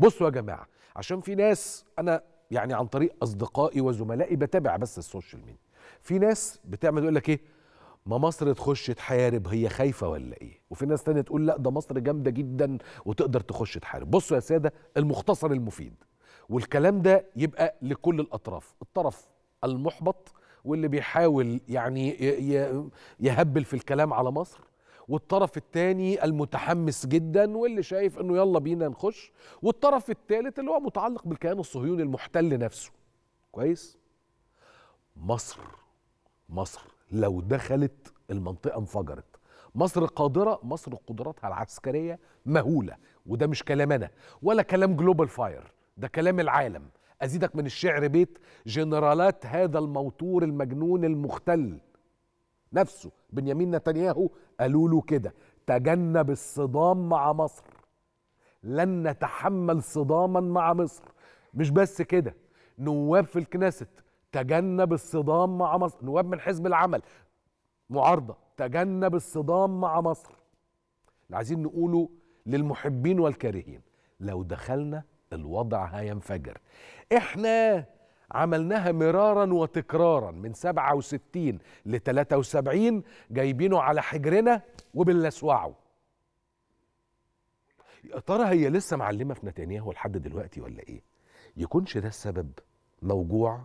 بصوا يا جماعة عشان في ناس أنا يعني عن طريق أصدقائي وزملائي بتابع بس السوشيال ميديا. في ناس بتعمل يقول لك إيه؟ ما مصر تخش تحارب هي خايفة ولا إيه؟ وفي ناس تانية تقول لا ده مصر جامدة جدا وتقدر تخش تحارب. بصوا يا سادة المختصر المفيد والكلام ده يبقى لكل الأطراف الطرف المحبط واللي بيحاول يعني يهبل في الكلام على مصر والطرف الثاني المتحمس جدا واللي شايف إنه يلا بينا نخش والطرف الثالث اللي هو متعلق بالكيان الصهيوني المحتل نفسه. كويس؟ مصر مصر لو دخلت المنطقة انفجرت. مصر قادرة مصر قدراتها العسكرية مهولة وده مش كلام أنا ولا كلام Global Fire ده كلام العالم. أزيدك من الشعر بيت جنرالات هذا الموتور المجنون المختل. نفسه بنيامين نتنياهو قالوا له كده تجنب الصدام مع مصر لن نتحمل صداما مع مصر. مش بس كده نواب في الكنيست تجنب الصدام مع مصر. نواب من حزب العمل معارضة تجنب الصدام مع مصر. اللي عايزين نقوله للمحبين والكارهين لو دخلنا الوضع هينفجر. إحنا عملناها مرارا وتكرارا من 67 ل 73 جايبينه على حجرنا وبنلسوعه يا ترى هي لسه معلمة في نتنياهو لحد دلوقتي ولا إيه؟ يكونش ده السبب موجوع؟